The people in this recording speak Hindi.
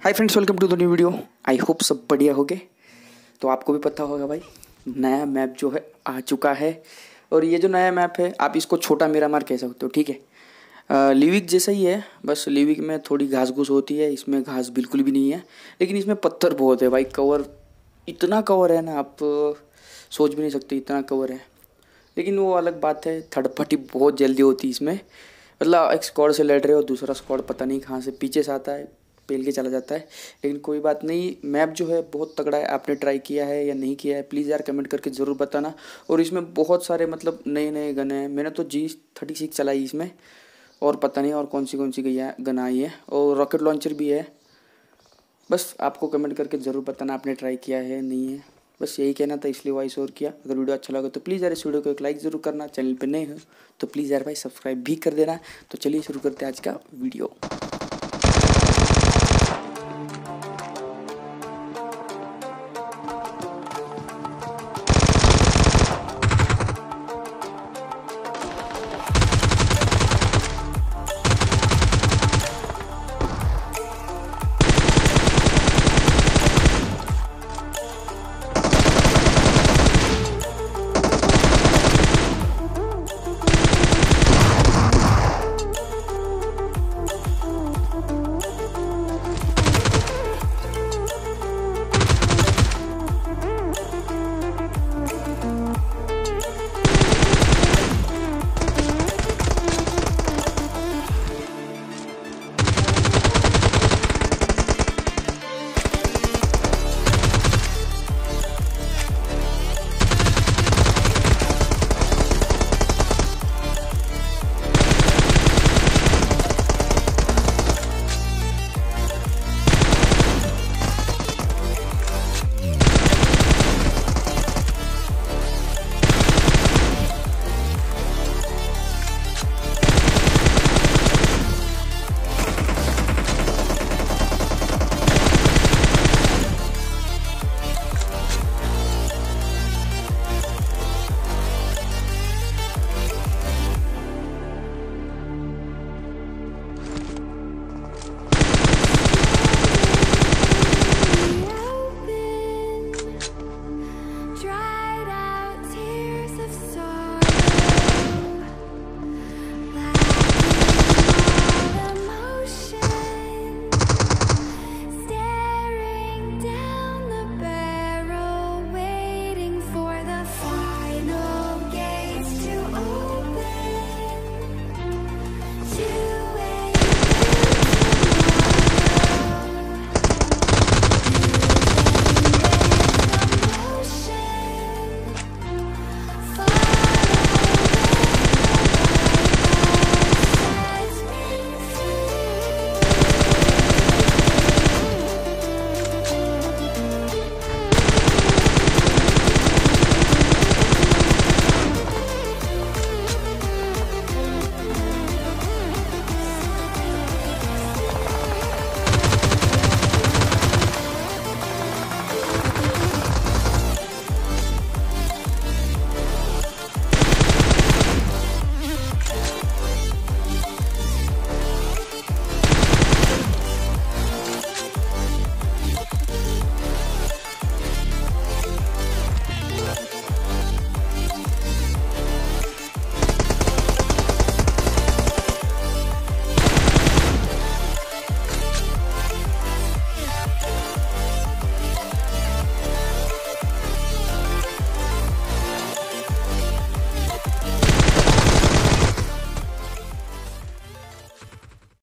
Hi friends welcome to the new video I hope सब बढ़िया हो गए तो आपको भी पता होगा भाई, नया मैप जो है, आ चुका है। और ये जो नया मैप है, आप इसको छोटा मेरा मार कह सकते हो, ठीक है? लिविक जैसा ही है, बस लिविक में थोड़ी घास घूस होती है, इसमें घास बिल्कुल भी नहीं है। लेकिन इसमें पत्थर बहुत है भाई कवर इतना कवर है ना, आप सोच भी नहीं सकते इतना कवर है। लेकिन वो अलग बात है थर्ड पार्टी बहुत जल्दी होती है इसमें। मतलब एक स्क्वाड से लड़ रहे हो, दूसरा स्क्वाड पता नहीं कहाँ से पीछे से आता है। पेल के चला जाता है। लेकिन कोई बात नहीं, मैप जो है बहुत तगड़ा है, आपने ट्राई किया है या नहीं किया है, प्लीज़ यार कमेंट करके ज़रूर बताना। और इसमें बहुत सारे मतलब नए नए गन हैं। मैंने तो जी थर्टी सिक्स चलाई इसमें, और पता नहीं और कौन सी कौन सी गन आई है, और रॉकेट लॉन्चर भी है। बस आपको कमेंट करके ज़रूर बताना, आपने ट्राई किया है नहीं है। बस यही कहना था, इसलिए वॉइस और किया। अगर वीडियो अच्छा लगा तो प्लीज़ यार इस वीडियो को एक लाइक ज़रूर करना, चैनल पे नए हो तो प्लीज़ यार भाई सब्सक्राइब भी कर देना। तो चलिए शुरू करते हैं आज का वीडियो।